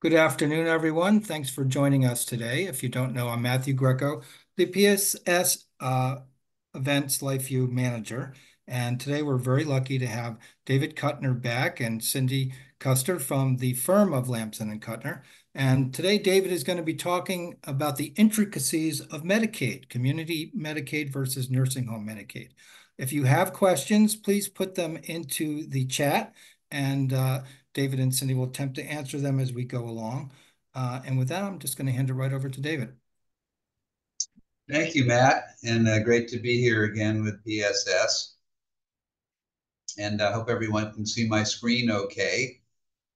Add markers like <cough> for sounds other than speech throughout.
Good afternoon, everyone. Thanks for joining us today. If you don't know, I'm Matthew Greco, the PSS uh, Events LifeView Manager. And today we're very lucky to have David Cutner back and Cindy Custer from the firm of Lamson and Cutner. And today David is going to be talking about the intricacies of Medicaid, community Medicaid versus nursing home Medicaid. If you have questions, please put them into the chat and uh, David and Cindy will attempt to answer them as we go along. Uh, and with that, I'm just going to hand it right over to David. Thank you, Matt, and uh, great to be here again with PSS. And I hope everyone can see my screen okay.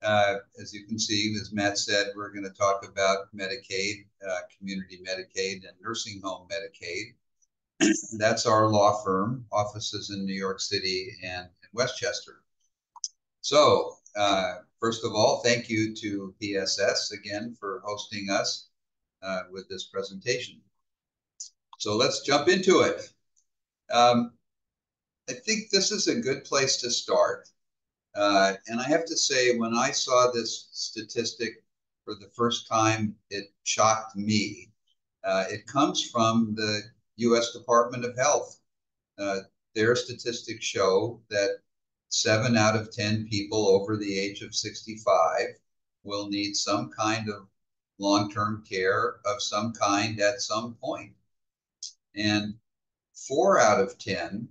Uh, as you can see, as Matt said, we're going to talk about Medicaid, uh, community Medicaid, and nursing home Medicaid. <clears throat> That's our law firm, offices in New York City and in Westchester. So uh, first of all, thank you to PSS again for hosting us uh, with this presentation. So let's jump into it. Um, I think this is a good place to start. Uh, and I have to say, when I saw this statistic for the first time, it shocked me. Uh, it comes from the US Department of Health. Uh, their statistics show that seven out of 10 people over the age of 65 will need some kind of long term care of some kind at some point. And four out of 10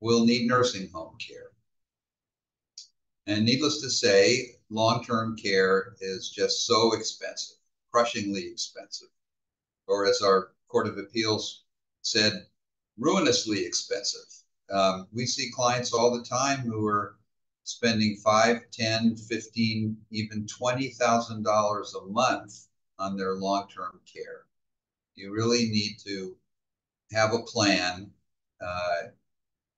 will need nursing home care. And needless to say, long term care is just so expensive, crushingly expensive. Or as our Court of Appeals said, ruinously expensive. Um, we see clients all the time who are spending five, ten, fifteen, even twenty thousand dollars a month on their long-term care. You really need to have a plan uh,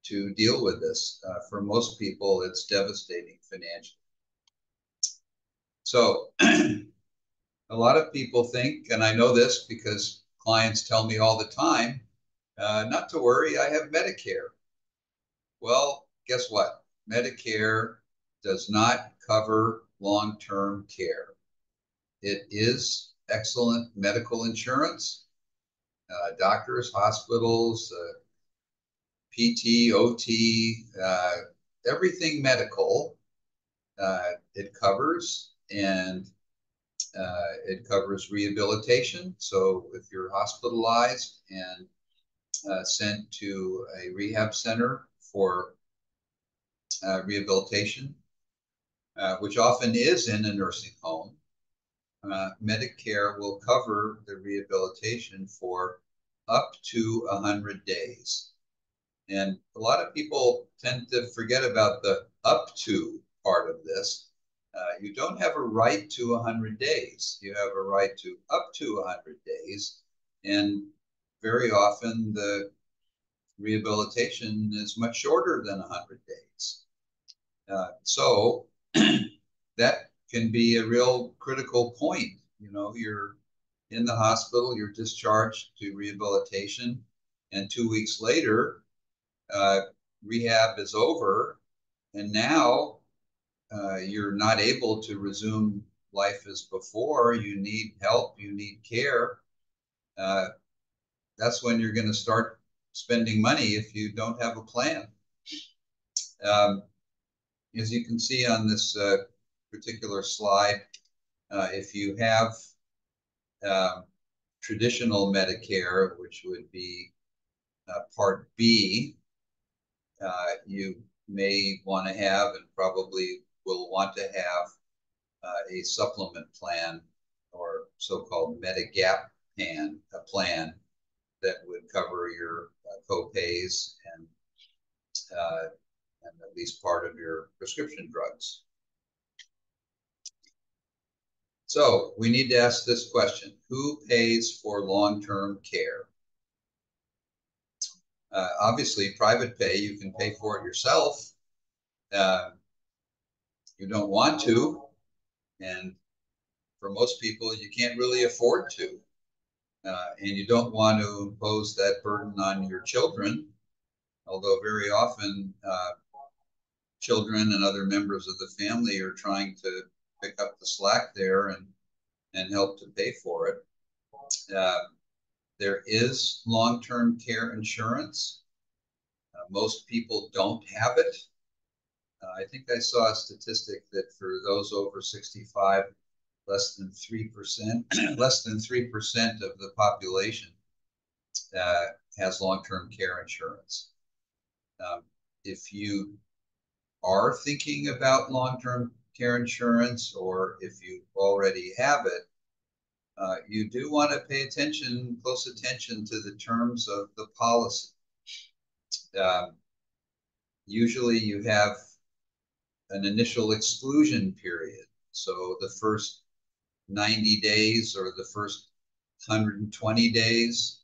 to deal with this. Uh, for most people, it's devastating financially. So <clears throat> a lot of people think, and I know this because clients tell me all the time, uh, not to worry, I have Medicare. Well, guess what? Medicare does not cover long term care. It is excellent medical insurance. Uh, doctors, hospitals, uh, PT, OT, uh, everything medical uh, it covers, and uh, it covers rehabilitation. So if you're hospitalized and uh, sent to a rehab center for uh, rehabilitation, uh, which often is in a nursing home, uh, Medicare will cover the rehabilitation for up to 100 days. And a lot of people tend to forget about the up to part of this. Uh, you don't have a right to 100 days. You have a right to up to 100 days. And very often the rehabilitation is much shorter than 100 days. Uh, so <clears throat> that can be a real critical point. You know, you're in the hospital, you're discharged to rehabilitation, and two weeks later, uh, rehab is over, and now uh, you're not able to resume life as before. You need help, you need care. Uh, that's when you're going to start spending money if you don't have a plan. Um, as you can see on this uh, particular slide, uh, if you have um, traditional Medicare, which would be uh, Part B, uh, you may want to have and probably will want to have uh, a supplement plan or so-called Medigap plan, a plan that would cover your uh, co-pays and uh, and at least part of your prescription drugs. So we need to ask this question: Who pays for long-term care? Uh, obviously, private pay, you can pay for it yourself. Uh, you don't want to, and for most people, you can't really afford to uh, and you don't want to impose that burden on your children, although very often uh, children and other members of the family are trying to pick up the slack there and and help to pay for it. Uh, there is long-term care insurance. Uh, most people don't have it. Uh, I think I saw a statistic that for those over 65, less than 3%, <clears throat> less than 3% of the population uh, has long-term care insurance. Um, if you are thinking about long-term care insurance or if you already have it, uh, you do want to pay attention, close attention to the terms of the policy. Um, usually you have an initial exclusion period. So the first 90 days or the first 120 days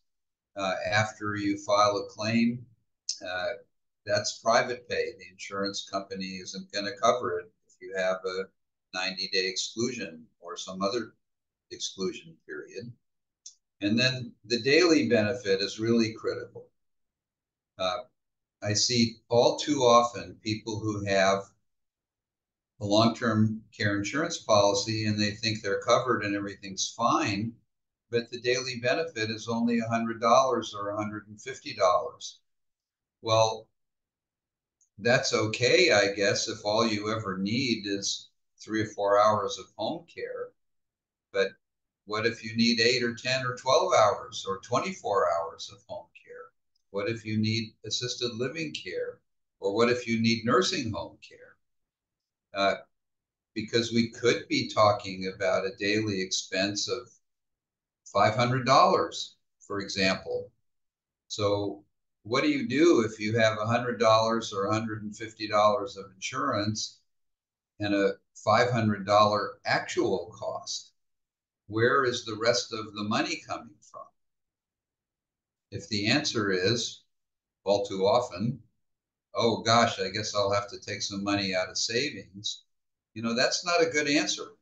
uh, after you file a claim, uh, that's private pay. The insurance company isn't going to cover it if you have a 90 day exclusion or some other exclusion period. And then the daily benefit is really critical. Uh, I see all too often people who have a long-term care insurance policy and they think they're covered and everything's fine, but the daily benefit is only $100 or $150. Well, that's okay, I guess, if all you ever need is three or four hours of home care. But what if you need eight or 10 or 12 hours or 24 hours of home care? What if you need assisted living care? Or what if you need nursing home care? Uh, because we could be talking about a daily expense of $500, for example. So what do you do if you have $100 or $150 of insurance and a $500 actual cost? Where is the rest of the money coming from? If the answer is, all too often, oh gosh, I guess I'll have to take some money out of savings, you know, that's not a good answer.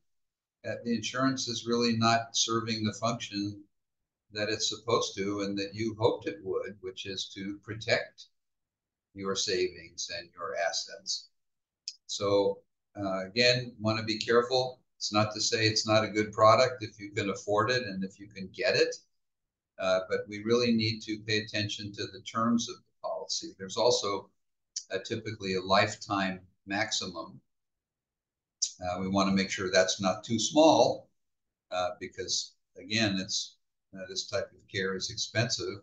The insurance is really not serving the function that it's supposed to and that you hoped it would, which is to protect your savings and your assets. So uh, again, want to be careful. It's not to say it's not a good product if you can afford it and if you can get it, uh, but we really need to pay attention to the terms of the policy. There's also a, typically a lifetime maximum. Uh, we want to make sure that's not too small uh, because, again, it's uh, this type of care is expensive,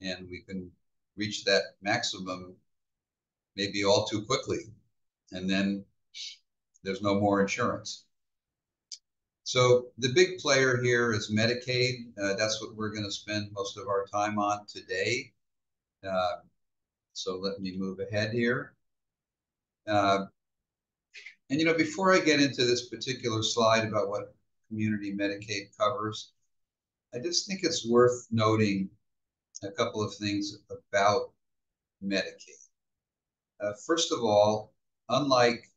and we can reach that maximum maybe all too quickly, and then there's no more insurance. So the big player here is Medicaid. Uh, that's what we're going to spend most of our time on today. Uh, so let me move ahead here. Uh, and you know, before I get into this particular slide about what community Medicaid covers, I just think it's worth noting a couple of things about Medicaid. Uh, first of all, unlike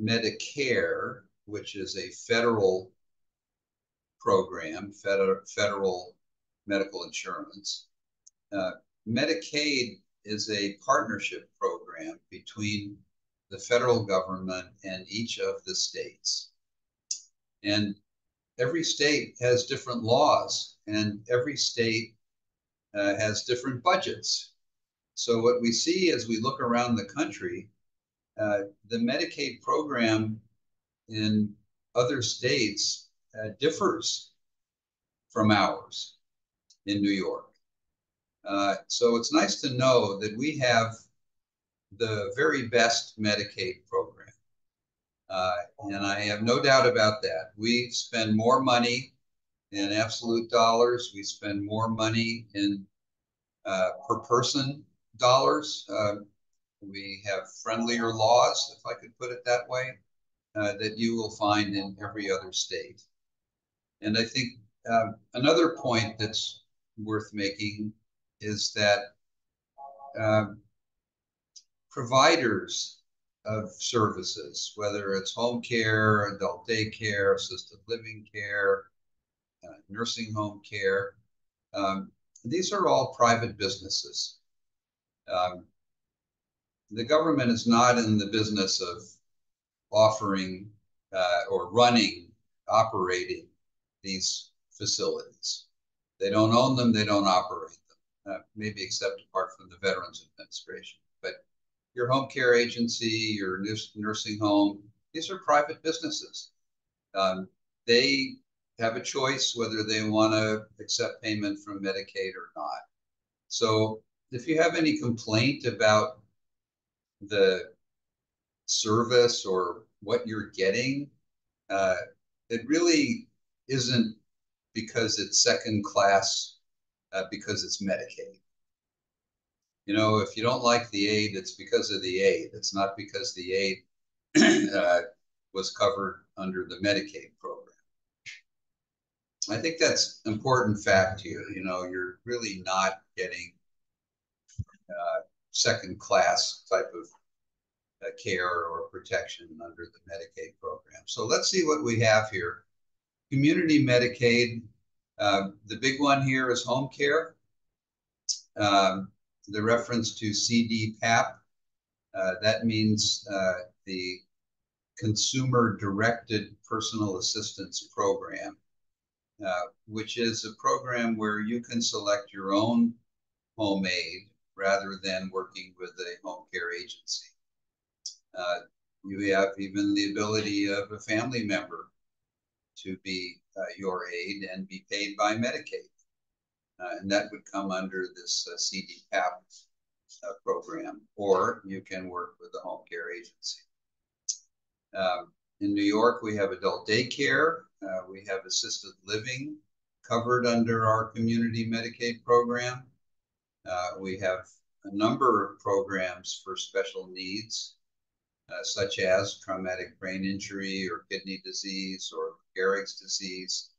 Medicare, which is a federal program, federal, federal medical insurance, uh, Medicaid is a partnership program between the federal government and each of the states. And every state has different laws and every state uh, has different budgets. So what we see as we look around the country, uh, the Medicaid program in other states uh, differs from ours in New York. Uh, so it's nice to know that we have the very best Medicaid program. Uh, and I have no doubt about that. We spend more money in absolute dollars. We spend more money in uh, per person dollars. Uh, we have friendlier laws, if I could put it that way, uh, that you will find in every other state. And I think um, another point that's worth making is that um, providers of services, whether it's home care, adult daycare, assisted living care, uh, nursing home care. Um, these are all private businesses. Um, the government is not in the business of offering uh, or running operating these facilities. They don't own them, they don't operate uh, maybe except apart from the Veterans Administration. But your home care agency, your nursing home, these are private businesses. Um, they have a choice whether they want to accept payment from Medicaid or not. So if you have any complaint about the service or what you're getting, uh, it really isn't because it's second class, uh, because it's Medicaid. You know, if you don't like the aid, it's because of the aid. It's not because the aid <clears throat> uh, was covered under the Medicaid program. I think that's important fact here. You know, you're really not getting uh, second class type of uh, care or protection under the Medicaid program. So let's see what we have here. Community Medicaid, uh, the big one here is home care. Um, the reference to CDPAP, uh, that means uh, the Consumer Directed Personal Assistance Program, uh, which is a program where you can select your own home aid rather than working with a home care agency. Uh, you have even the ability of a family member to be uh, your aid and be paid by Medicaid. Uh, and that would come under this uh, CDPAP uh, program, or you can work with the home care agency. Um, in New York, we have adult daycare, uh, we have assisted living covered under our community Medicaid program. Uh, we have a number of programs for special needs, uh, such as traumatic brain injury or kidney disease or Gehrig's disease,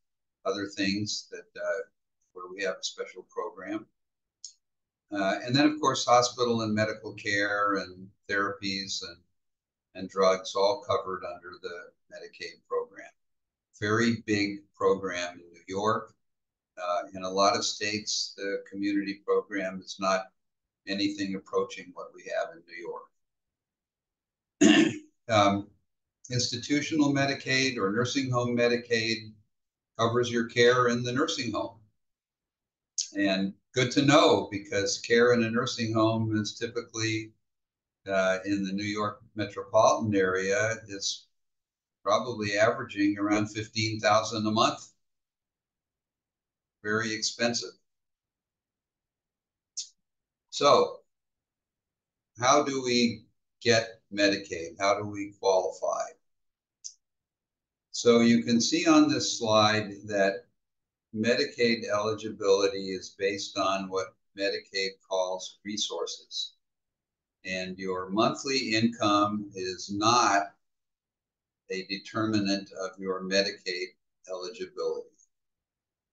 other things that uh, where we have a special program. Uh, and then, of course, hospital and medical care and therapies and, and drugs all covered under the Medicaid program. Very big program in New York. Uh, in a lot of states, the community program is not anything approaching what we have in New York. <clears throat> um, institutional Medicaid or nursing home Medicaid covers your care in the nursing home. And good to know because care in a nursing home is typically uh, in the New York metropolitan area is probably averaging around 15,000 a month. Very expensive. So how do we get Medicaid? How do we qualify? So you can see on this slide that Medicaid eligibility is based on what Medicaid calls resources. And your monthly income is not a determinant of your Medicaid eligibility.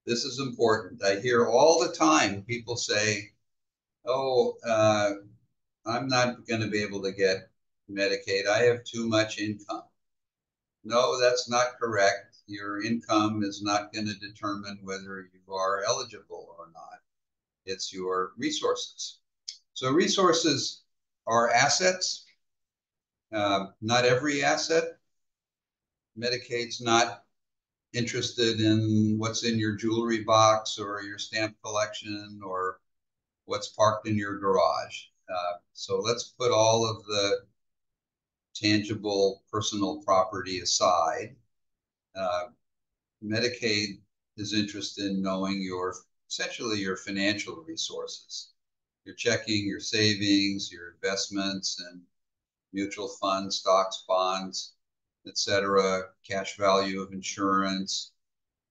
This is important. I hear all the time people say, oh, uh, I'm not going to be able to get Medicaid. I have too much income. No, that's not correct. Your income is not going to determine whether you are eligible or not. It's your resources. So resources are assets. Uh, not every asset, Medicaid's not interested in what's in your jewelry box or your stamp collection or what's parked in your garage. Uh, so let's put all of the tangible personal property aside. Uh, Medicaid is interested in knowing your essentially your financial resources, your checking, your savings, your investments, and mutual funds, stocks, bonds, etc., cash value of insurance.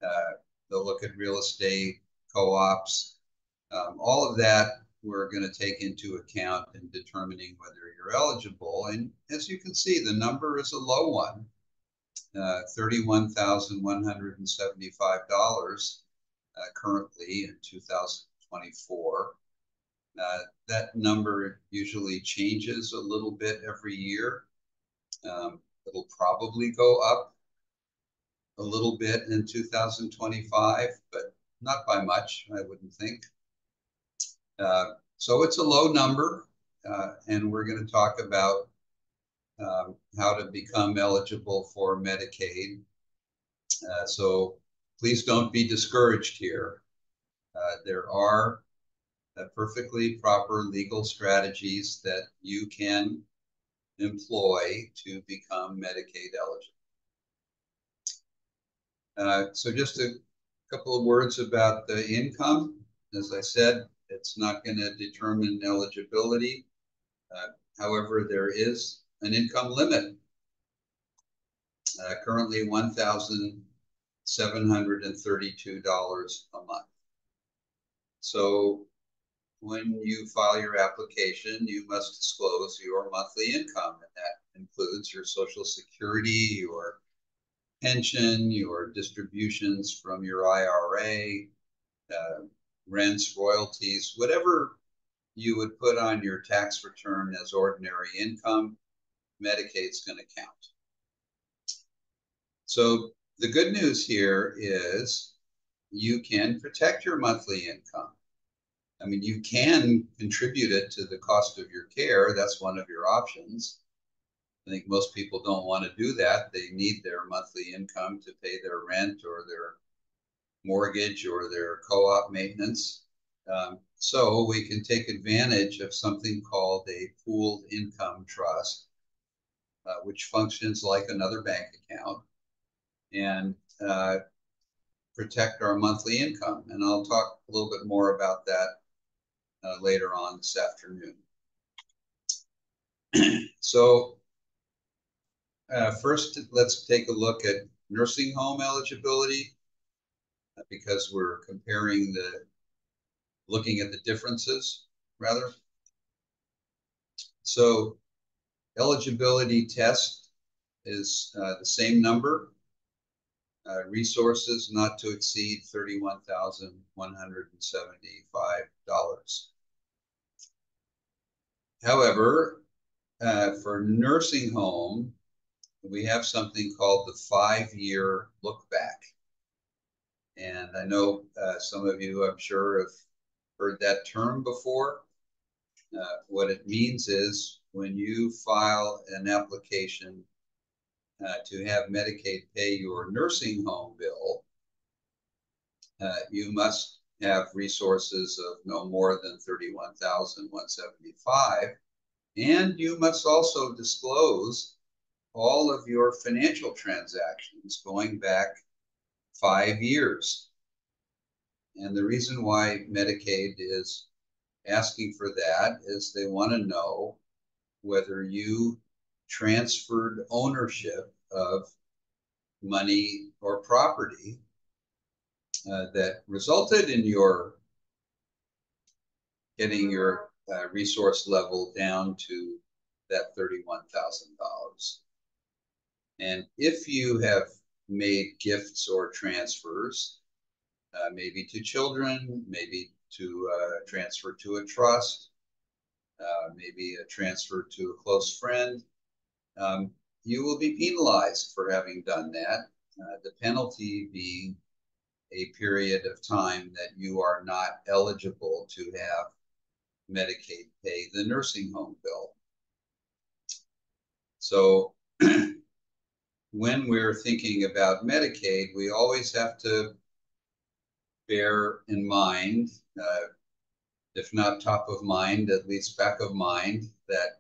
Uh, they'll look at real estate, co-ops. Um, all of that we're going to take into account in determining whether you're eligible. And as you can see, the number is a low one, uh, $31,175 uh, currently in 2024. Uh, that number usually changes a little bit every year. Um, It'll probably go up a little bit in 2025, but not by much, I wouldn't think. Uh, so it's a low number, uh, and we're going to talk about um, how to become eligible for Medicaid. Uh, so please don't be discouraged here. Uh, there are uh, perfectly proper legal strategies that you can employ to become Medicaid eligible. So just a couple of words about the income. As I said, it's not going to determine eligibility. Uh, however, there is an income limit. Uh, currently $1,732 a month. So when you file your application, you must disclose your monthly income, and that includes your Social Security, your pension, your distributions from your IRA, uh, rents, royalties, whatever you would put on your tax return as ordinary income, Medicaid's going to count. So the good news here is you can protect your monthly income. I mean, you can contribute it to the cost of your care. That's one of your options. I think most people don't want to do that. They need their monthly income to pay their rent or their mortgage or their co-op maintenance. Um, so we can take advantage of something called a pooled income trust, uh, which functions like another bank account and uh, protect our monthly income. And I'll talk a little bit more about that uh, later on this afternoon. <clears throat> so uh, first, let's take a look at nursing home eligibility because we're comparing the, looking at the differences rather. So eligibility test is uh, the same number. Uh, resources not to exceed $31,175. However, uh, for nursing home, we have something called the five-year look back. And I know uh, some of you, I'm sure, have heard that term before. Uh, what it means is when you file an application uh, to have Medicaid pay your nursing home bill, uh, you must have resources of no more than 31,175 and you must also disclose all of your financial transactions going back five years. And the reason why Medicaid is asking for that is they want to know whether you transferred ownership of money or property uh, that resulted in your getting your uh, resource level down to that $31,000. And if you have made gifts or transfers, uh, maybe to children, maybe to uh, transfer to a trust, uh, maybe a transfer to a close friend, um, you will be penalized for having done that. Uh, the penalty being a period of time that you are not eligible to have Medicaid pay the nursing home bill. So <clears throat> when we're thinking about Medicaid, we always have to bear in mind, uh, if not top of mind, at least back of mind, that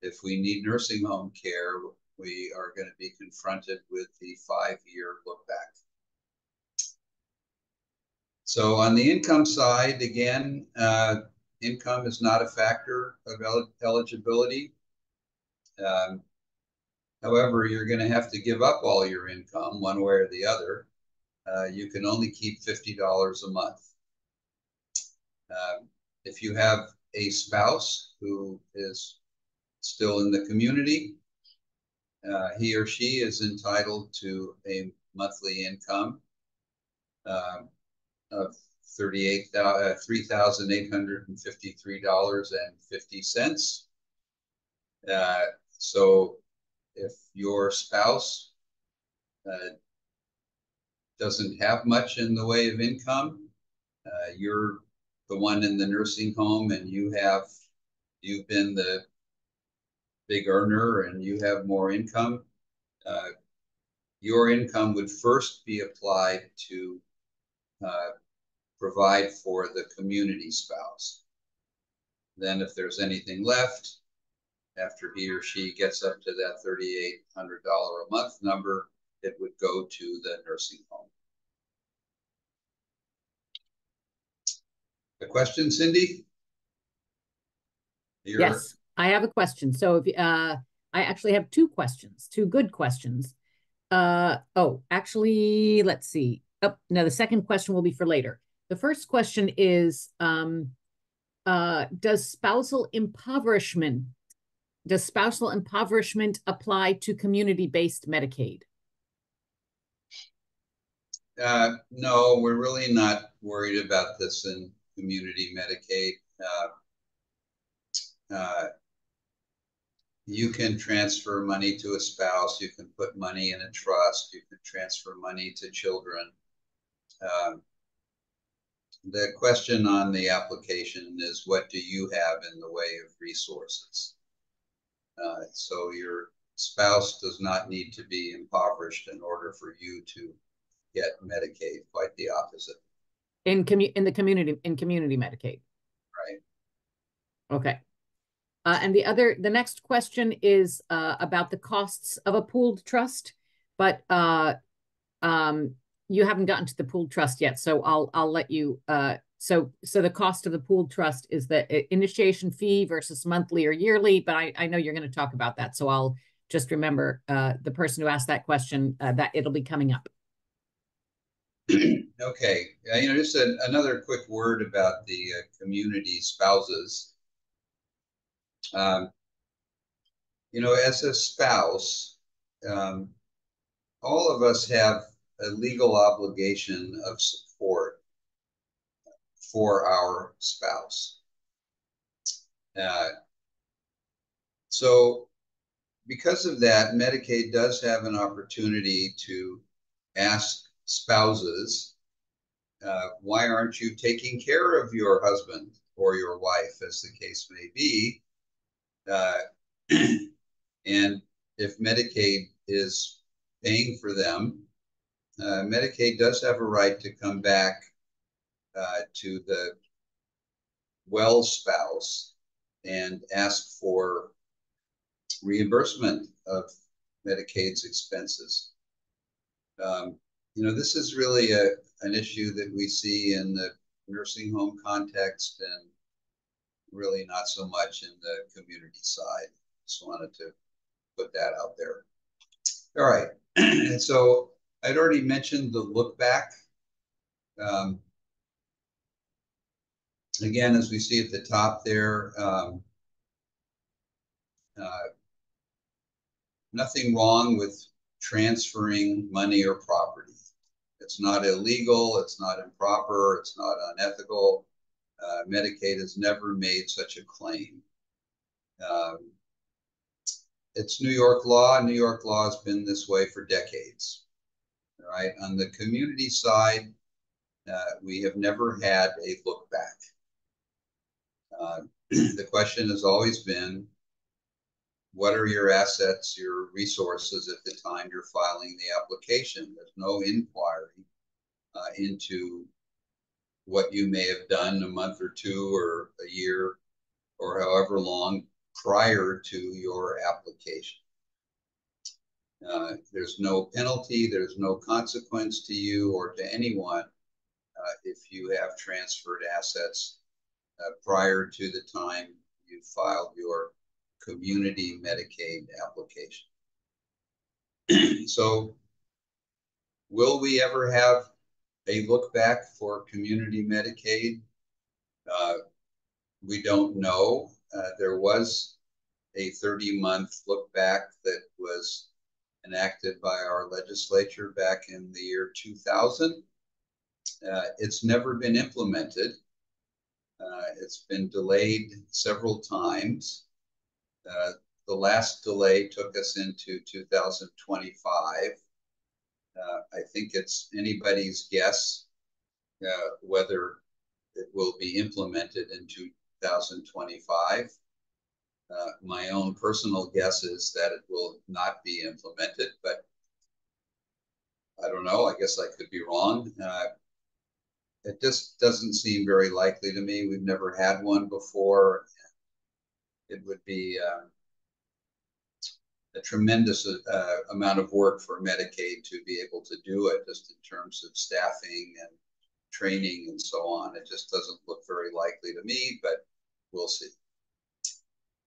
if we need nursing home care, we are going to be confronted with the five-year look back. So on the income side, again, uh, income is not a factor of el eligibility. Um, However, you're going to have to give up all your income one way or the other. Uh, you can only keep $50 a month. Um, if you have a spouse who is still in the community, uh, he or she is entitled to a monthly income uh, of $3,853.50. Uh, uh, so if your spouse uh, doesn't have much in the way of income, uh, you're the one in the nursing home and you have, you've been the big earner and you have more income, uh, your income would first be applied to uh, provide for the community spouse. Then if there's anything left, after he or she gets up to that $3,800 a month number, it would go to the nursing home. A question, Cindy? You're... Yes, I have a question. So if uh, I actually have two questions, two good questions. Uh, oh, actually, let's see. Oh, no, the second question will be for later. The first question is, um, uh, does spousal impoverishment, does spousal impoverishment apply to community-based Medicaid? Uh, no, we're really not worried about this in community Medicaid. Uh, uh, you can transfer money to a spouse. You can put money in a trust. You can transfer money to children. Um, the question on the application is what do you have in the way of resources? Uh, so your spouse does not need to be impoverished in order for you to get Medicaid, quite the opposite. In commu- in the community in community Medicaid. Right. Okay. Uh, and the other, the next question is uh, about the costs of a pooled trust, but uh, um, you haven't gotten to the pooled trust yet, so I'll I'll let you. Uh, so so the cost of the pooled trust is the initiation fee versus monthly or yearly, but I I know you're going to talk about that, so I'll just remember uh, the person who asked that question uh, that it'll be coming up. <clears throat> okay, you know, just a, another quick word about the community spouses. Um, you know, as a spouse, um, all of us have a legal obligation of support for our spouse. Uh, so, because of that, Medicaid does have an opportunity to ask spouses, uh, why aren't you taking care of your husband or your wife, as the case may be? Uh, <clears throat> and if Medicaid is paying for them, uh, Medicaid does have a right to come back uh, to the well spouse and ask for reimbursement of Medicaid's expenses. Um, you know, this is really a, an issue that we see in the nursing home context and really not so much in the community side. Just wanted to put that out there. All right. <clears throat> and so I'd already mentioned the look back. Um, again, as we see at the top there, um, uh, nothing wrong with transferring money or property. It's not illegal, it's not improper, it's not unethical. Uh, Medicaid has never made such a claim. Um, it's New York law. New York law has been this way for decades. Right on the community side, uh, we have never had a look back. Uh, the question has always been, what are your assets, your resources at the time you're filing the application? There's no inquiry uh, into what you may have done a month or two or a year or however long prior to your application. Uh, there's no penalty, there's no consequence to you or to anyone uh, if you have transferred assets uh, prior to the time you filed your community Medicaid application. <clears throat> so, will we ever have a look back for community Medicaid. Uh, we don't know. Uh, there was a 30 month look back that was enacted by our legislature back in the year 2000. Uh, it's never been implemented. Uh, it's been delayed several times. Uh, the last delay took us into 2025. Uh, I think it's anybody's guess uh, whether it will be implemented in 2025. Uh, my own personal guess is that it will not be implemented, but I don't know. I guess I could be wrong. It just doesn't seem very likely to me. We've never had one before. It would be uh, a tremendous uh, amount of work for Medicaid to be able to do it, just in terms of staffing and training and so on. It just doesn't look very likely to me, but we'll see.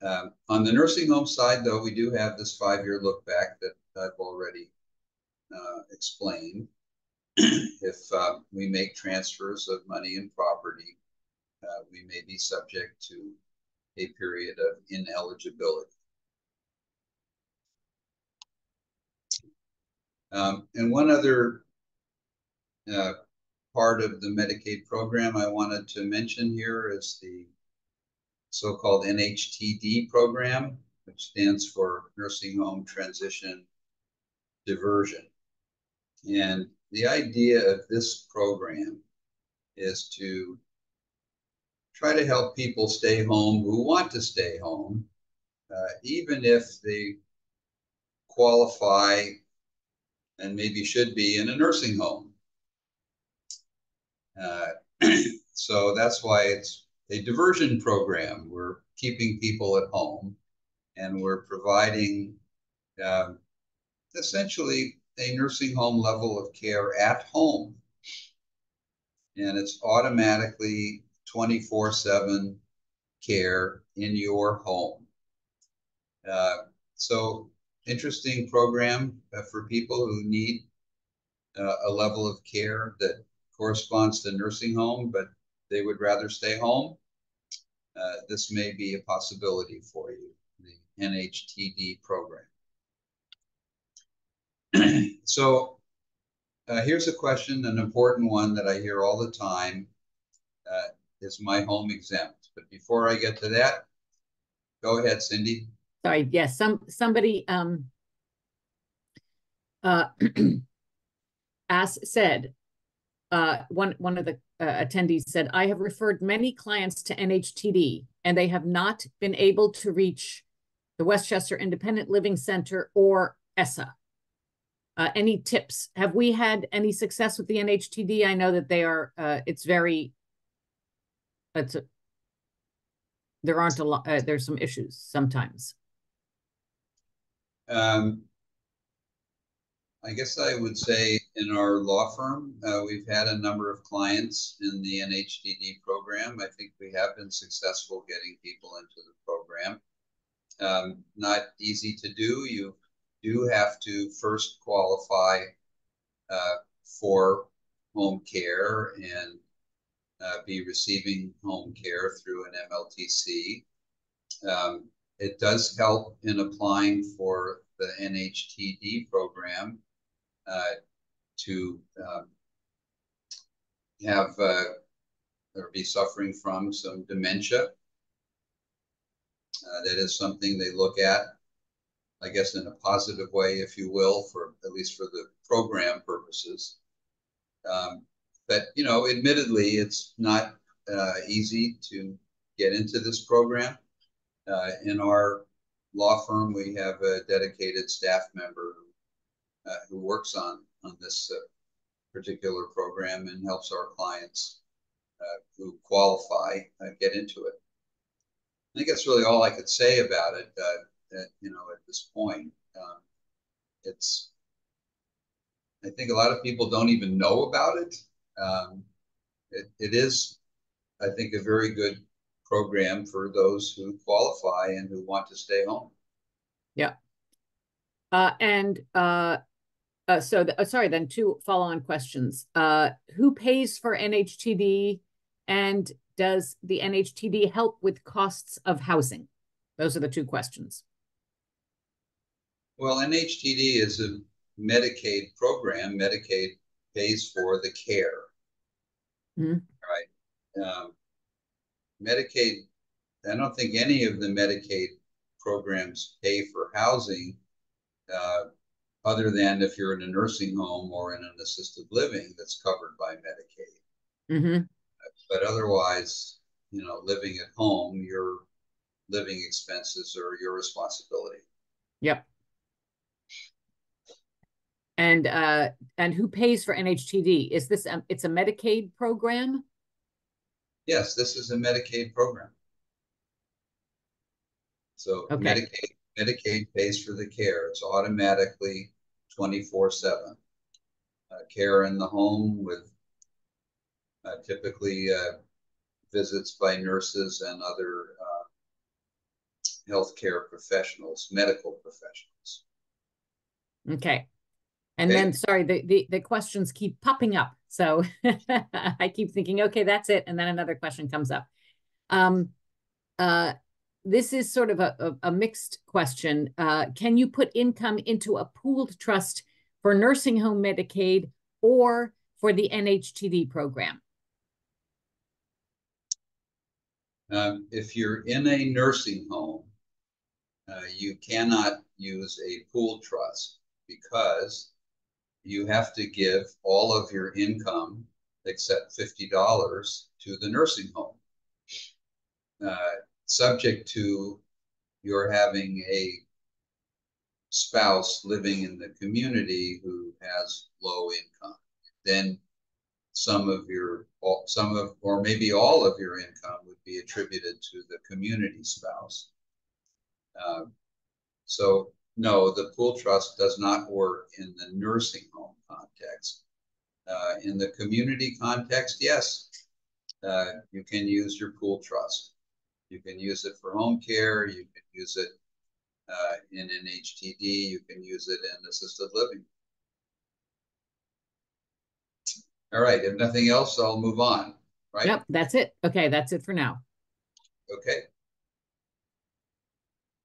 Um, on the nursing home side, though, we do have this five-year look back that I've already uh, explained. If uh, we make transfers of money and property, uh, we may be subject to a period of ineligibility. Um, and one other uh, part of the Medicaid program I wanted to mention here is the so-called NHTD program, which stands for Nursing Home Transition Diversion. And the idea of this program is to try to help people stay home who want to stay home, uh, even if they qualify and maybe should be in a nursing home. Uh, <clears throat> so that's why it's a diversion program. We're keeping people at home and we're providing um, essentially a nursing home level of care at home. And it's automatically 24 7 care in your home. Uh, so, interesting program uh, for people who need uh, a level of care that corresponds to nursing home, but they would rather stay home. Uh, this may be a possibility for you, the NHTD program. <clears throat> so uh, here's a question, an important one that I hear all the time. Uh, is my home exempt? But before I get to that, go ahead, Cindy. Sorry, yes, some somebody um uh <clears throat> as said, uh one one of the uh, attendees said, I have referred many clients to NHTD and they have not been able to reach the Westchester Independent Living Center or ESSA. Uh, any tips? Have we had any success with the NHTD? I know that they are, uh, it's very, it's a, there aren't a lot, uh, there's some issues sometimes. Um, I guess I would say in our law firm, uh, we've had a number of clients in the NHTD program. I think we have been successful getting people into the program. Um, not easy to do. You do have to first qualify uh, for home care and uh, be receiving home care through an MLTC. Um, it does help in applying for the NHTD program uh, to um, have uh, or be suffering from some dementia. Uh, that is something they look at I guess, in a positive way, if you will, for at least for the program purposes. Um, but you know, admittedly, it's not uh, easy to get into this program. Uh, in our law firm, we have a dedicated staff member who, uh, who works on on this uh, particular program and helps our clients uh, who qualify uh, get into it. I think that's really all I could say about it that you know at this point. Um, it's I think a lot of people don't even know about it. Um, it, it is, I think, a very good program for those who qualify and who want to stay home. Yeah. Uh, and uh, uh, so, the, uh, sorry, then two follow-on questions. Uh, who pays for NHTD and does the NHTD help with costs of housing? Those are the two questions. Well, NHTD is a Medicaid program. Medicaid pays for the care. Mm-hmm. Right. Um, Medicaid, I don't think any of the Medicaid programs pay for housing uh, other than if you're in a nursing home or in an assisted living that's covered by Medicaid. Mm-hmm. But otherwise, you know, living at home, your living expenses are your responsibility. Yep. And uh, and who pays for NHTD? Is this a, it's a Medicaid program? Yes, this is a Medicaid program. So Okay. Medicaid, Medicaid pays for the care. It's automatically twenty-four seven. Uh, care in the home with uh, typically uh, visits by nurses and other uh, healthcare professionals, medical professionals. Okay. And then, sorry, the, the, the questions keep popping up. So <laughs> I keep thinking, okay, that's it. And then another question comes up. Um, uh, this is sort of a, a, a mixed question. Uh, can you put income into a pooled trust for nursing home Medicaid or for the NHTD program? Um, if you're in a nursing home, uh, you cannot use a pool trust because you have to give all of your income except $50 to the nursing home. Uh, subject to your having a spouse living in the community who has low income. Then some of your, some of, or maybe all of your income would be attributed to the community spouse. Um, so no, the pool trust does not work in the nursing home context. Uh, in the community context, yes, uh, you can use your pool trust. You can use it for home care. You can use it uh, in NHTD. You can use it in assisted living. All right. If nothing else, I'll move on. Right. Yep, that's it. Okay, that's it for now. Okay.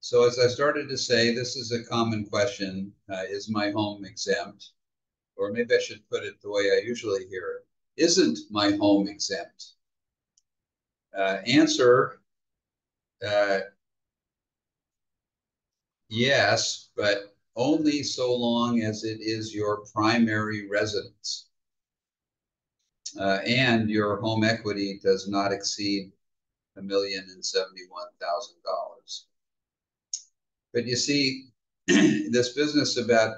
So as I started to say, this is a common question. Uh, is my home exempt? Or maybe I should put it the way I usually hear it. Isn't my home exempt? Uh, answer, uh, yes, but only so long as it is your primary residence. Uh, and your home equity does not exceed a million and seventy-one thousand dollars. But you see, <clears throat> this business about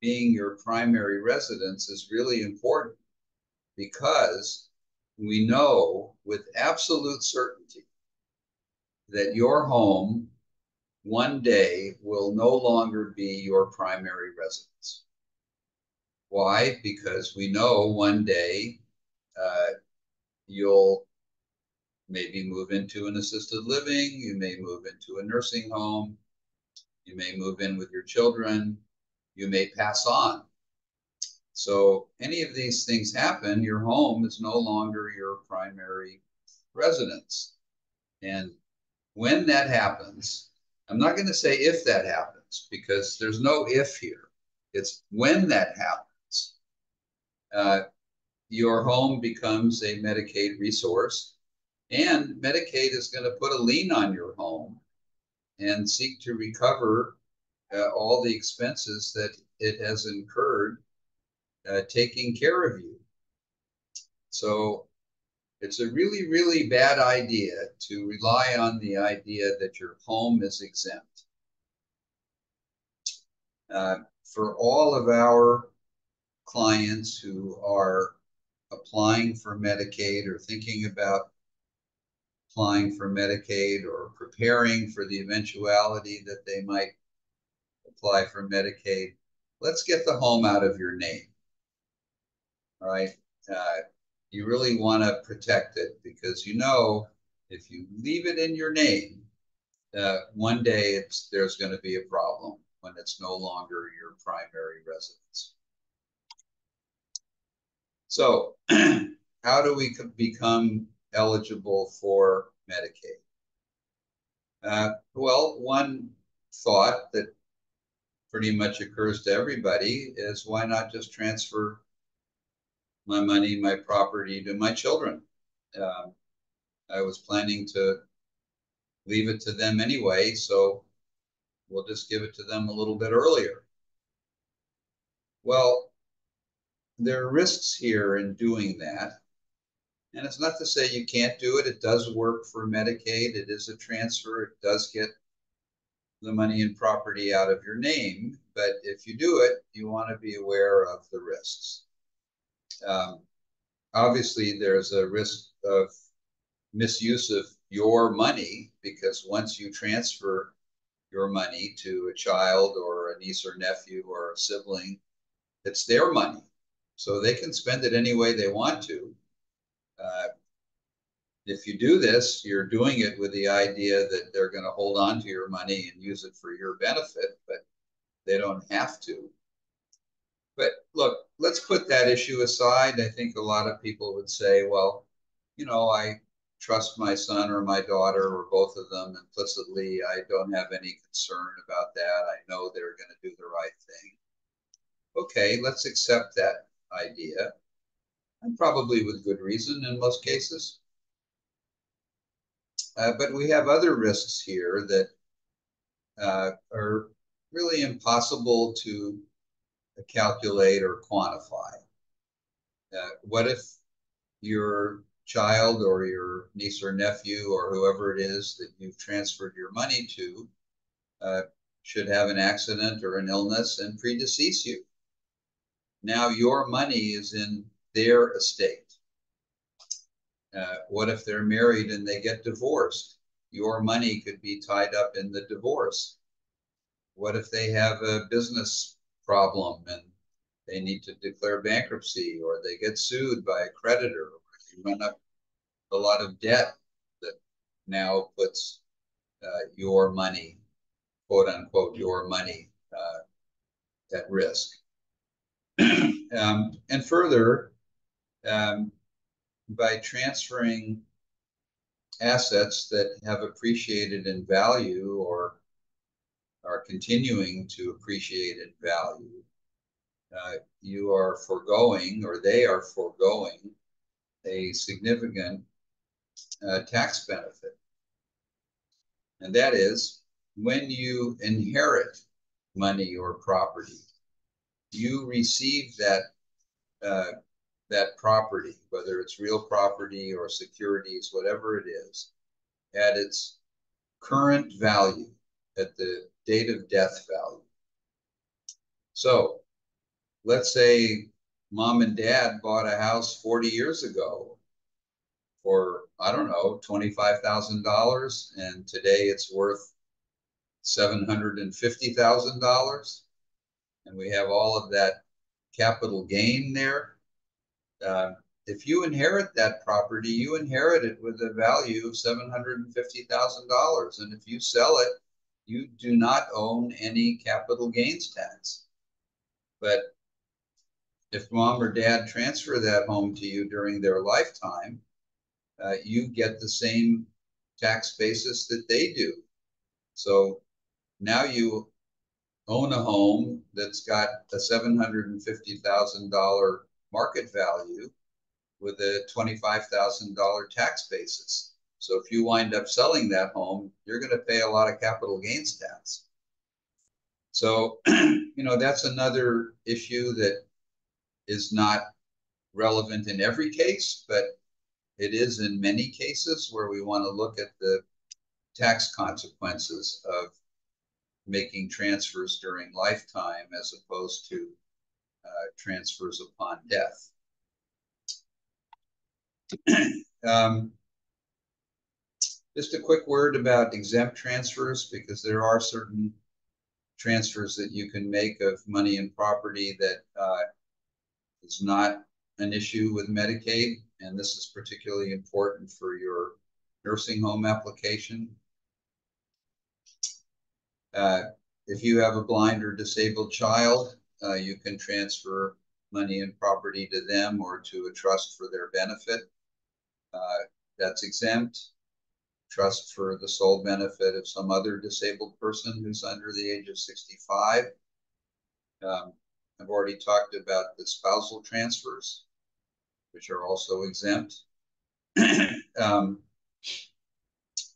being your primary residence is really important because we know with absolute certainty that your home one day will no longer be your primary residence. Why? Because we know one day uh, you'll maybe move into an assisted living, you may move into a nursing home, you may move in with your children, you may pass on. So any of these things happen, your home is no longer your primary residence. And when that happens, I'm not going to say if that happens because there's no if here. It's when that happens. Uh, your home becomes a Medicaid resource, and Medicaid is going to put a lien on your home and seek to recover uh, all the expenses that it has incurred uh, taking care of you. So it's a really, really bad idea to rely on the idea that your home is exempt. Uh, for all of our clients who are applying for Medicaid or thinking about applying for Medicaid or preparing for the eventuality that they might apply for Medicaid, let's get the home out of your name. Right. Uh, you really want to protect it because you know if you leave it in your name, uh, one day it's there's going to be a problem when it's no longer your primary residence. So, <clears throat> how do we become eligible for Medicaid? Uh, well, one thought that pretty much occurs to everybody is why not just transfer my money, my property to my children? Uh, I was planning to leave it to them anyway, so we'll just give it to them a little bit earlier. Well, there are risks here in doing that. And it's not to say you can't do it. It does work for Medicaid. It is a transfer. It does get the money and property out of your name, but if you do it, you want to be aware of the risks. Um, obviously, there's a risk of misuse of your money because once you transfer your money to a child or a niece or nephew or a sibling, it's their money. So they can spend it any way they want to. If you do this, you're doing it with the idea that they're going to hold on to your money and use it for your benefit, but they don't have to. But look, let's put that issue aside. I think a lot of people would say, well, you know, I trust my son or my daughter or both of them implicitly. I don't have any concern about that. I know they're going to do the right thing. Okay, let's accept that idea, and probably with good reason in most cases. Uh, but we have other risks here that uh, are really impossible to calculate or quantify. Uh, what if your child or your niece or nephew or whoever it is that you've transferred your money to uh, should have an accident or an illness and predecease you? Now your money is in their estate. Uh, what if they're married and they get divorced? Your money could be tied up in the divorce. What if they have a business problem and they need to declare bankruptcy or they get sued by a creditor or you run up a lot of debt that now puts uh, your money, quote unquote, your money uh, at risk. <clears throat> um, and further, um, by transferring assets that have appreciated in value or are continuing to appreciate in value, uh, you are foregoing or they are foregoing a significant uh, tax benefit. And that is when you inherit money or property, you receive that uh, that property, whether it's real property or securities, whatever it is, at its current value, at the date of death value. So let's say mom and dad bought a house 40 years ago for, I don't know, $25,000, and today it's worth $750,000. And we have all of that capital gain there uh, if you inherit that property, you inherit it with a value of $750,000. And if you sell it, you do not own any capital gains tax. But if mom or dad transfer that home to you during their lifetime, uh, you get the same tax basis that they do. So now you own a home that's got a $750,000 market value with a $25,000 tax basis. So if you wind up selling that home, you're going to pay a lot of capital gains tax. So, <clears throat> you know, that's another issue that is not relevant in every case, but it is in many cases where we want to look at the tax consequences of making transfers during lifetime as opposed to transfers upon death. <clears throat> um, just a quick word about exempt transfers because there are certain transfers that you can make of money and property that uh, is not an issue with Medicaid. And this is particularly important for your nursing home application. Uh, if you have a blind or disabled child, uh, you can transfer money and property to them or to a trust for their benefit. Uh, that's exempt. Trust for the sole benefit of some other disabled person who's under the age of 65. Um, I've already talked about the spousal transfers, which are also exempt. <clears throat> um,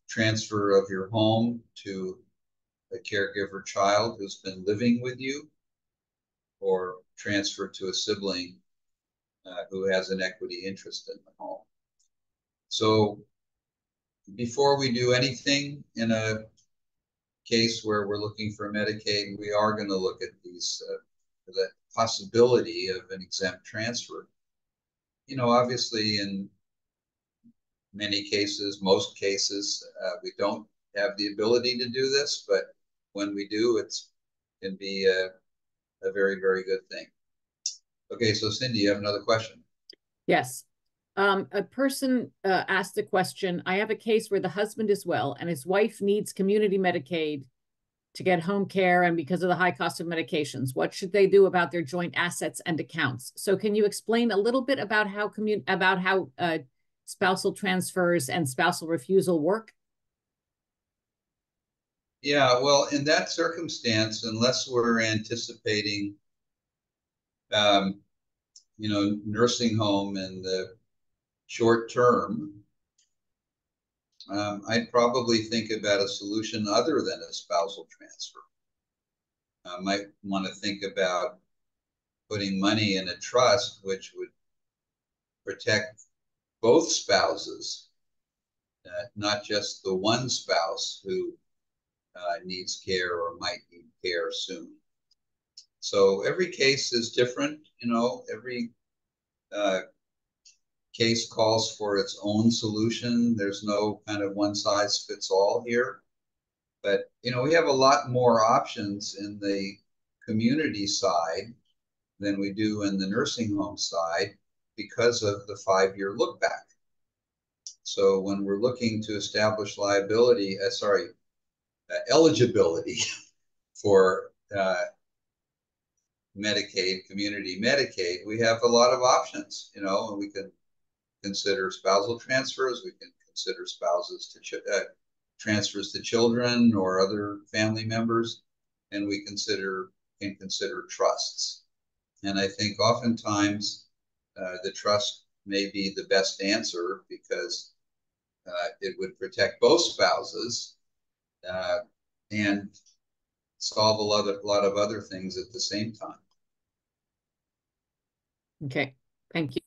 transfer of your home to a caregiver child who's been living with you or transfer to a sibling uh, who has an equity interest in the home. So before we do anything in a case where we're looking for Medicaid, we are going to look at these uh, the possibility of an exempt transfer. You know, obviously, in many cases, most cases, uh, we don't have the ability to do this, but when we do, it's can be a very, very good thing. Okay, so Cindy, you have another question? Yes. Um, a person uh, asked a question. I have a case where the husband is well and his wife needs community Medicaid to get home care and because of the high cost of medications. What should they do about their joint assets and accounts? So can you explain a little bit about how about how uh, spousal transfers and spousal refusal work? Yeah, well, in that circumstance, unless we're anticipating, um, you know, nursing home in the short term, um, I'd probably think about a solution other than a spousal transfer. I might want to think about putting money in a trust, which would protect both spouses, uh, not just the one spouse who uh, needs care or might need care soon. So every case is different, you know, every uh, case calls for its own solution. There's no kind of one size fits all here. But, you know, we have a lot more options in the community side than we do in the nursing home side because of the five-year look back. So when we're looking to establish liability, uh, sorry, eligibility <laughs> for uh, Medicaid, community Medicaid, we have a lot of options, you know, and we can consider spousal transfers. We can consider spouses to uh, transfers to children or other family members, and we consider can consider trusts. And I think oftentimes uh, the trust may be the best answer because uh, it would protect both spouses uh, and solve a lot of, lot of other things at the same time. Okay, thank you.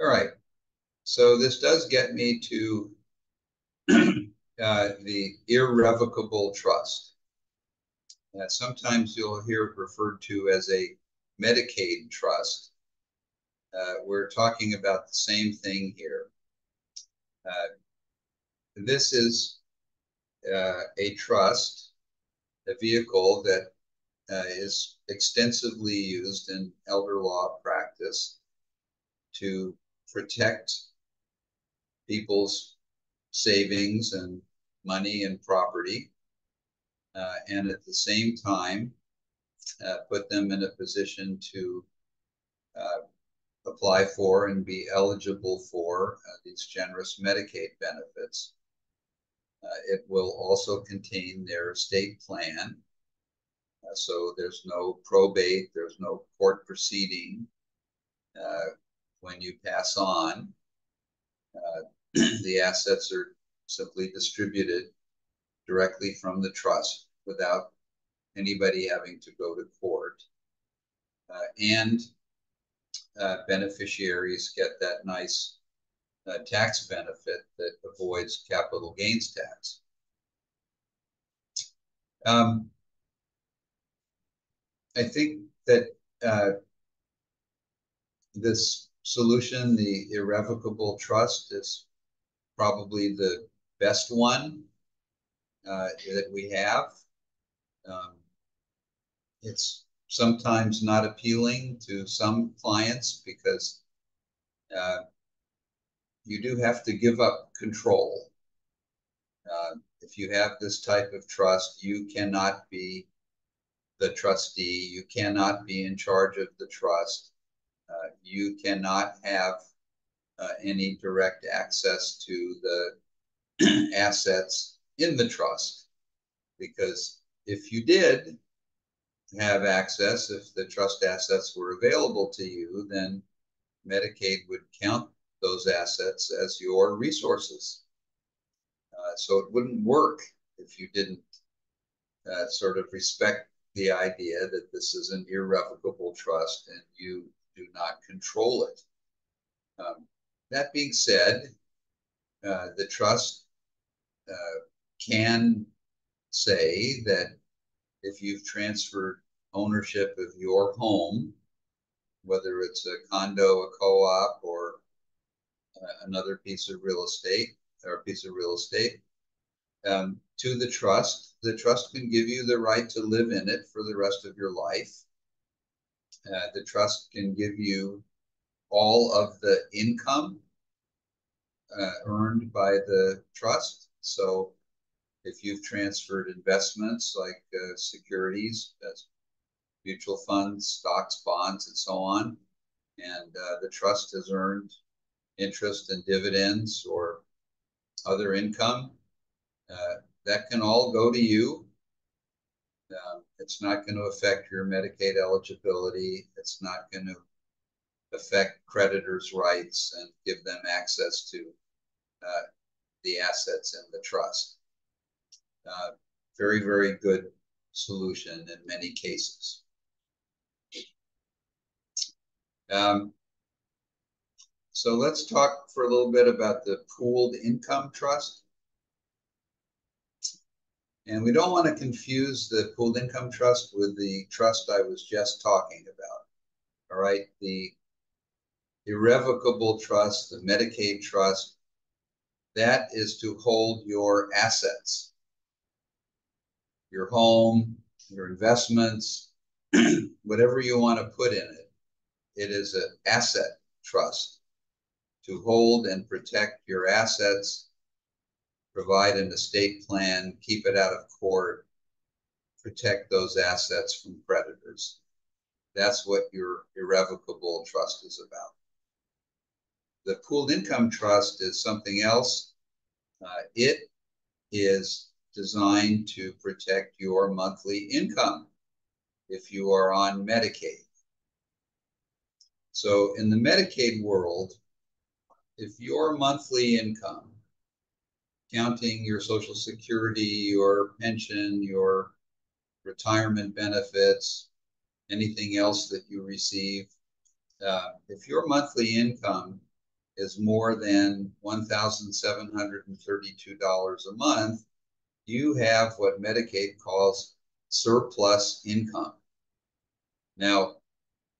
All right. So this does get me to <clears throat> uh, the irrevocable trust. Uh, sometimes you'll hear it referred to as a Medicaid trust. Uh, we're talking about the same thing here. Uh, this is uh, a trust, a vehicle that uh, is extensively used in elder law practice to protect people's savings and money and property, uh, and at the same time, uh, put them in a position to uh, apply for and be eligible for uh, these generous Medicaid benefits. Uh, it will also contain their estate plan. Uh, so there's no probate, there's no court proceeding when you pass on, uh, <clears throat> the assets are simply distributed directly from the trust without anybody having to go to court. Uh, and uh, beneficiaries get that nice uh, tax benefit that avoids capital gains tax. Um, I think that uh, this solution, the irrevocable trust, is probably the best one uh, that we have. Um, it's sometimes not appealing to some clients because uh, you do have to give up control. Uh, if you have this type of trust, you cannot be the trustee. You cannot be in charge of the trust. Uh, you cannot have uh, any direct access to the <clears throat> assets in the trust because if you did have access, if the trust assets were available to you, then Medicaid would count those assets as your resources. Uh, so it wouldn't work if you didn't uh, sort of respect the idea that this is an irrevocable trust and you do not control it. Um, that being said, uh, the trust uh, can say that if you've transferred ownership of your home, whether it's a condo, a co-op, or uh, another piece of real estate or a piece of real estate um, to the trust, the trust can give you the right to live in it for the rest of your life. Uh, the trust can give you all of the income uh, earned by the trust. So if you've transferred investments like uh, securities, mutual funds, stocks, bonds, and so on, and uh, the trust has earned interest and dividends or other income, uh, that can all go to you. Uh, it's not going to affect your Medicaid eligibility. It's not going to affect creditors' rights and give them access to uh, the assets in the trust. Uh, very, very good solution in many cases. Um, so let's talk for a little bit about the pooled income trust. And we don't want to confuse the pooled income trust with the trust I was just talking about. All right, the irrevocable trust, the Medicaid trust, that is to hold your assets, your home, your investments, <clears throat> whatever you want to put in it. It is an asset trust to hold and protect your assets, provide an estate plan, keep it out of court, protect those assets from creditors. That's what your irrevocable trust is about. The pooled income trust is something else. Uh, it is designed to protect your monthly income if you are on Medicaid. So in the Medicaid world, if your monthly income, counting your Social Security, your pension, your retirement benefits, anything else that you receive, uh, if your monthly income is more than $1,732 a month, you have what Medicaid calls surplus income. Now,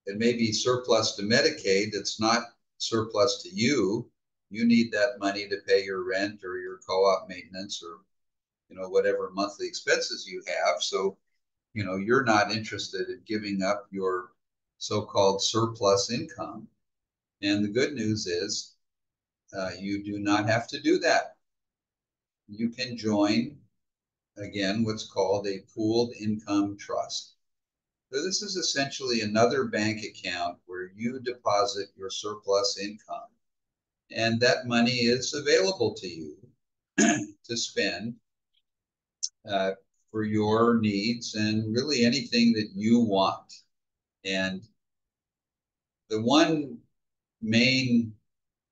it may be surplus to Medicaid, it's not surplus to you, you need that money to pay your rent or your co-op maintenance or you know whatever monthly expenses you have. So you know you're not interested in giving up your so-called surplus income. And the good news is uh, you do not have to do that. You can join again what's called a pooled income trust. So this is essentially another bank account where you deposit your surplus income and that money is available to you <clears throat> to spend uh, for your needs and really anything that you want. And the one main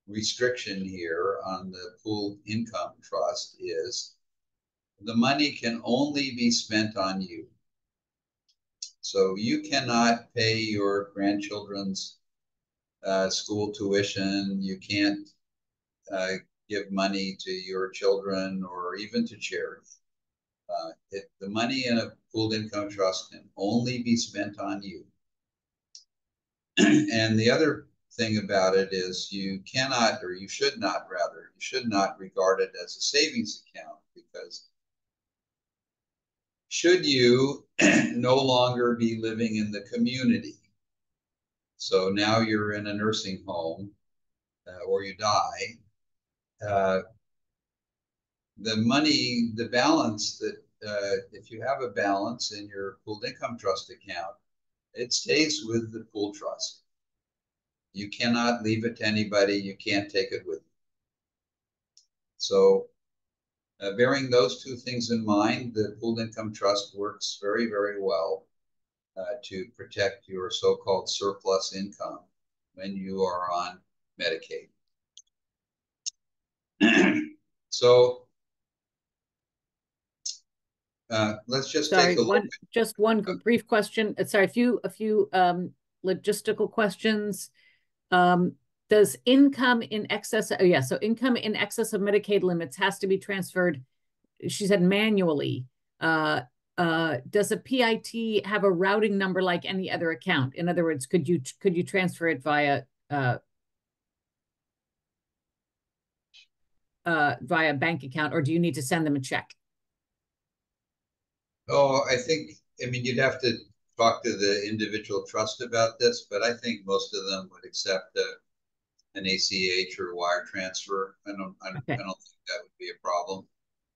restriction here on the pooled income trust is the money can only be spent on you. So you cannot pay your grandchildren's uh, school tuition. You can't uh, give money to your children or even to charity. Uh, it, the money in a pooled income trust can only be spent on you. <clears throat> and the other thing about it is you cannot, or you should not rather, you should not regard it as a savings account because should you <clears throat> no longer be living in the community, so now you're in a nursing home uh, or you die, uh, the money, the balance that uh, if you have a balance in your pooled income trust account, it stays with the pool trust. You cannot leave it to anybody. You can't take it with you. So uh, bearing those two things in mind, the pooled income trust works very, very well uh, to protect your so-called surplus income when you are on Medicaid. <clears throat> so uh, let's just sorry, take a one, look. Just one brief question. Uh, sorry, a few a few um, logistical questions. Um, does income in excess? Oh yeah, so income in excess of Medicaid limits has to be transferred she said manually. Uh, uh, does a PIT have a routing number like any other account? In other words, could you could you transfer it via uh, uh, via bank account, or do you need to send them a check? Oh, I think, I mean, you'd have to talk to the individual trust about this, but I think most of them would accept a, an ACH or wire transfer. I don't, I don't, Okay. I don't think that would be a problem.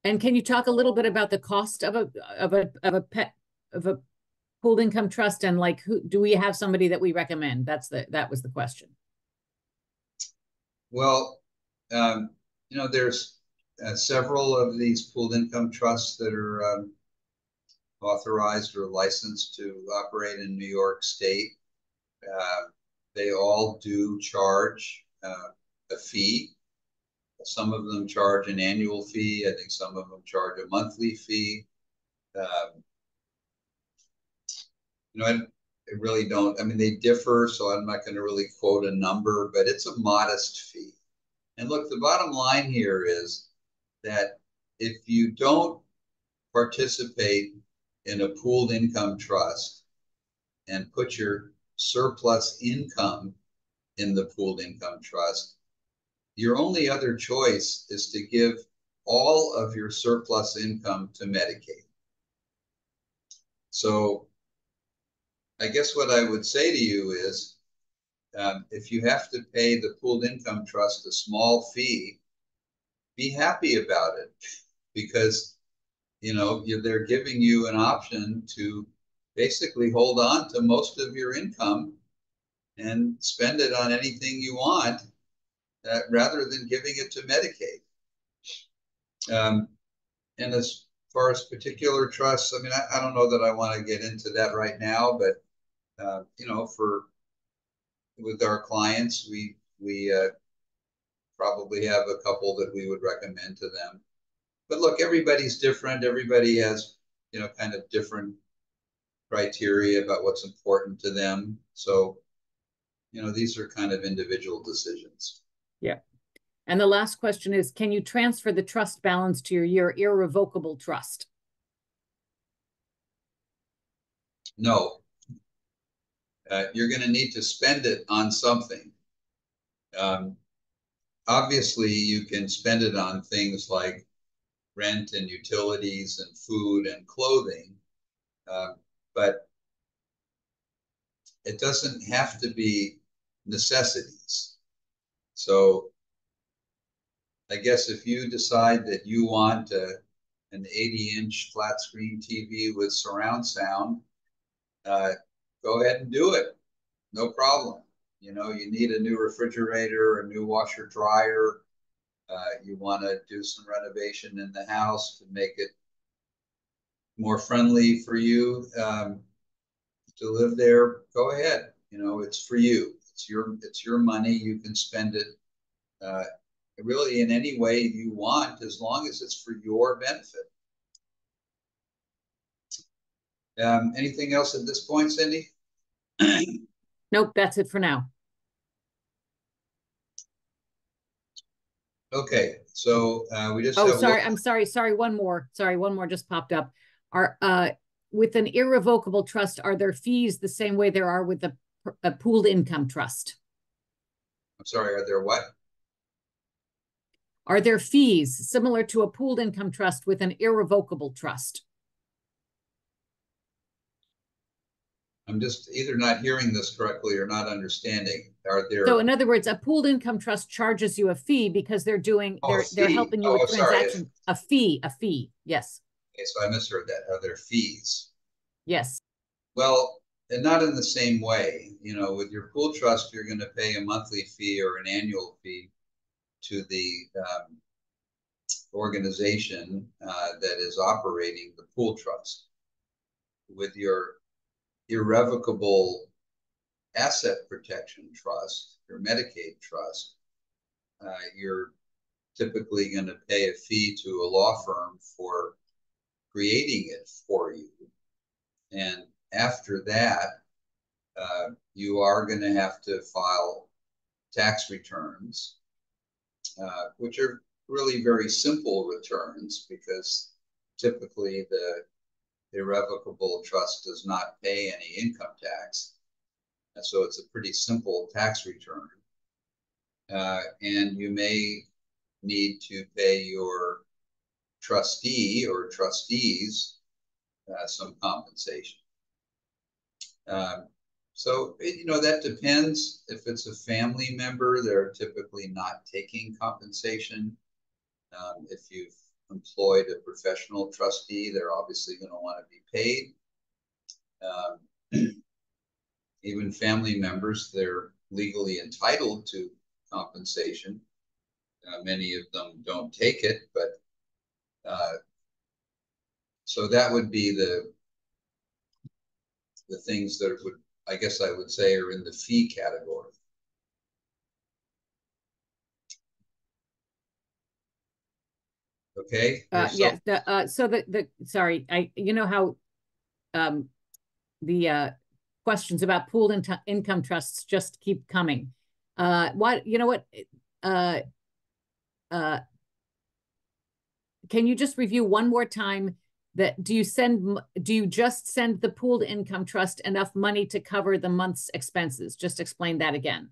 And can you talk a little bit about the cost of a of a of a pet of a pooled income trust and like who do we have somebody that we recommend? That's the that was the question. Well, um, you know, there's uh, several of these pooled income trusts that are um, authorized or licensed to operate in New York State. Uh, they all do charge a fee. Some of them charge an annual fee. I think some of them charge a monthly fee. Um, you know, I, I really don't. I mean, they differ, so I'm not going to really quote a number, but it's a modest fee. And look, the bottom line here is that if you don't participate in a pooled income trust and put your surplus income in the pooled income trust, your only other choice is to give all of your surplus income to Medicaid. So I guess what I would say to you is um, if you have to pay the pooled income trust a small fee, be happy about it because you know they're giving you an option to basically hold on to most of your income and spend it on anything you want uh, rather than giving it to Medicaid. Um, and as far as particular trusts, I mean, I, I don't know that I want to get into that right now, but uh, you know, for with our clients, we we uh, probably have a couple that we would recommend to them. But look, everybody's different. Everybody has you know kind of different criteria about what's important to them. So you know these are kind of individual decisions. Yeah. And the last question is, can you transfer the trust balance to your, your irrevocable trust? No. Uh, you're going to need to spend it on something. Um, obviously, you can spend it on things like rent and utilities and food and clothing, uh, but it doesn't have to be necessities. So I guess if you decide that you want a, an 80 inch flat screen TV with surround sound, uh, go ahead and do it. No problem. You know, you need a new refrigerator, a new washer dryer. Uh, you want to do some renovation in the house to make it more friendly for you um, to live there. Go ahead. You know, it's for you. It's your it's your money. You can spend it uh, really in any way you want, as long as it's for your benefit. Um, anything else at this point, Cindy? <clears throat> Nope, that's it for now. Okay, so uh, we just Oh, sorry, one- I'm sorry, sorry, one more, sorry, one more just popped up. Are, uh, with an irrevocable trust, are there fees the same way there are with a, a pooled income trust? I'm sorry, are there what? Are there fees similar to a pooled income trust with an irrevocable trust? I'm just either not hearing this correctly or not understanding. Are there? So in other words, a pooled income trust charges you a fee because they're doing, Oh, they're, they're helping you Oh, with sorry. transaction, a fee, a fee, yes, Okay, so I misheard that. Are there fees? yes. Well, and not in the same way. You know, with your pool trust, you're going to pay a monthly fee or an annual fee to the um, organization uh, that is operating the pool trust. With your irrevocable asset protection trust, your Medicaid trust, uh, you're typically going to pay a fee to a law firm for creating it for you. And after that, uh, you are going to have to file tax returns, uh, which are really very simple returns because typically the irrevocable trust does not pay any income tax. And so it's a pretty simple tax return. Uh, and you may need to pay your trustee or trustees uh, some compensation. Um, so, you know, that depends. If it's a family member, they're typically not taking compensation. Um, if you've employed a professional trustee, they're obviously going to want to be paid. Um, <clears throat> even family members, they're legally entitled to compensation. Uh, many of them don't take it, but uh, so that would be the the things that would, I guess I would say, are in the fee category. Okay. Uh, yeah. The, uh, so the the sorry, I you know how um, the uh, questions about pooled in income trusts just keep coming. Uh, what you know what? Uh, uh, can you just review one more time that do you send do you just send the pooled income trust enough money to cover the month's expenses? Just explain that again.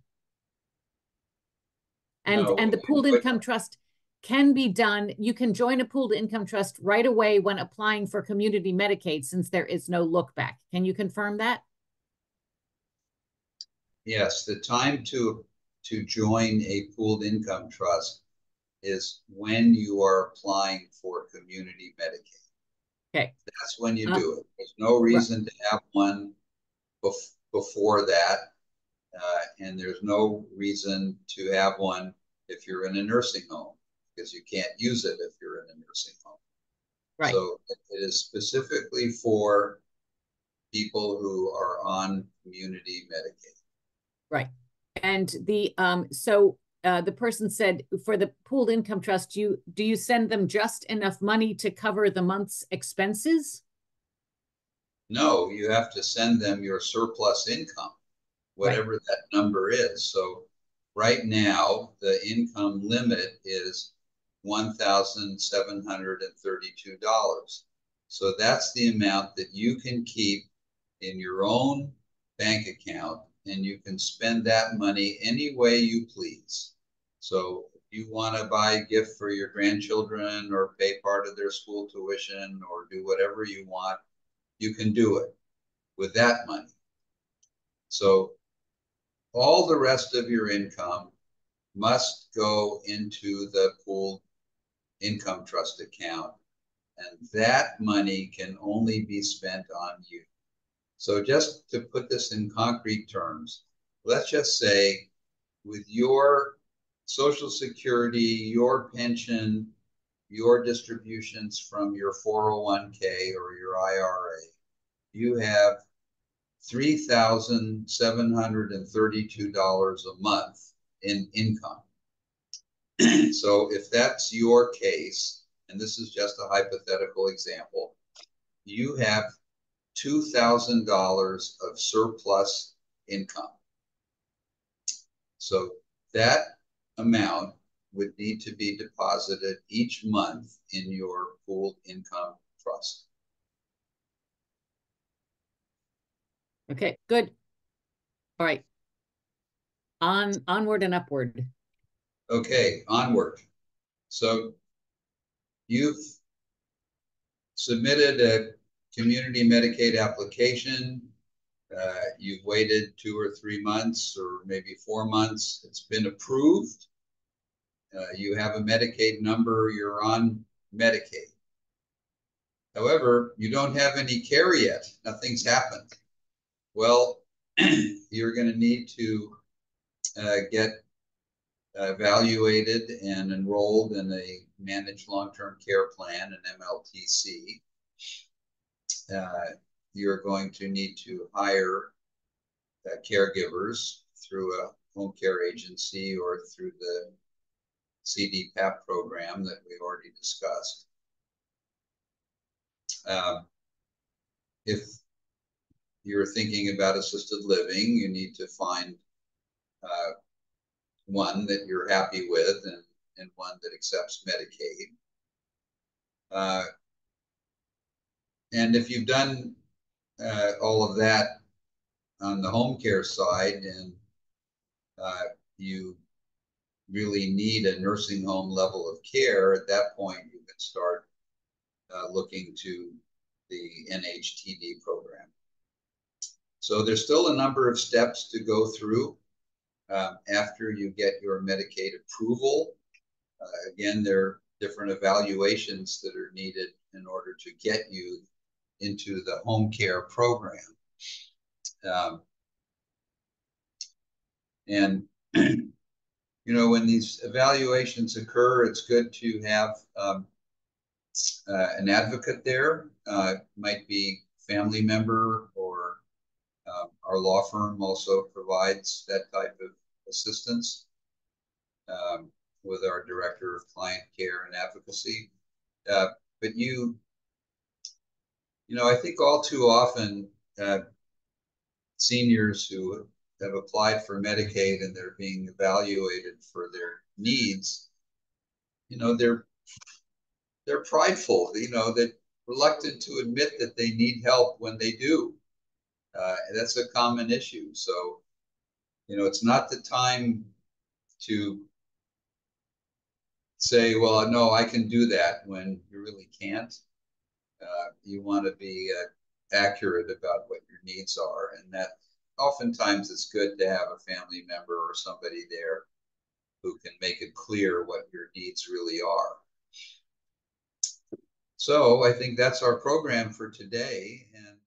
And no, and the pooled income trust can be done. You can join a pooled income trust right away when applying for community Medicaid since there is no look back. Can you confirm that? Yes, the time to to join a pooled income trust is when you are applying for community Medicaid. Okay. That's when you uh, do it. There's no reason right. to have one bef- before that. Uh, and there's no reason to have one if you're in a nursing home because you can't use it if you're in a nursing home. Right. So it is specifically for people who are on community Medicaid. Right. And the um so uh, the person said for the pooled income trust, you do you send them just enough money to cover the month's expenses? No, you have to send them your surplus income, whatever right. that number is. So right now, the income limit is $1,732. So that's the amount that you can keep in your own bank account and you can spend that money any way you please. So if you want to buy a gift for your grandchildren or pay part of their school tuition or do whatever you want, you can do it with that money. So all the rest of your income must go into the pooled income trust account. And that money can only be spent on you. So just to put this in concrete terms, let's just say with your Social Security, your pension, your distributions from your 401k or your IRA, you have $3,732 a month in income. <clears throat> so if that's your case, and this is just a hypothetical example, you have $2,000 of surplus income. So that amount would need to be deposited each month in your pooled income trust. Okay, good. All right. On onward and upward. Okay, onward. So you've submitted a community Medicaid application uh, you've waited two or three months or maybe four months. It's been approved. Uh, you have a Medicaid number. You're on Medicaid. However, you don't have any care yet. Nothing's happened. Well, <clears throat> you're going to need to uh, get evaluated and enrolled in a managed long-term care plan, an MLTC. Uh, you're going to need to hire uh, caregivers through a home care agency or through the CDPAP program that we already discussed. Um, if you're thinking about assisted living, you need to find uh, one that you're happy with and, and one that accepts Medicaid. Uh, and if you've done uh, all of that on the home care side and uh, you really need a nursing home level of care, at that point you can start uh, looking to the NHTD program. So there's still a number of steps to go through um, after you get your Medicaid approval. Uh, again, there are different evaluations that are needed in order to get you into the home care program. Um, and, <clears throat> you know, when these evaluations occur, it's good to have um, uh, an advocate there. Uh, might be family member or um, our law firm also provides that type of assistance um, with our director of client care and advocacy. Uh, but you, you know, I think all too often uh, seniors who have applied for Medicaid and they're being evaluated for their needs, you know, they're they're prideful, you know, that reluctant to admit that they need help when they do. Uh, that's a common issue. So, you know, it's not the time to say, well, no, I can do that when you really can't. Uh, you want to be uh, accurate about what your needs are. And that oftentimes it's good to have a family member or somebody there who can make it clear what your needs really are. So I think that's our program for today. And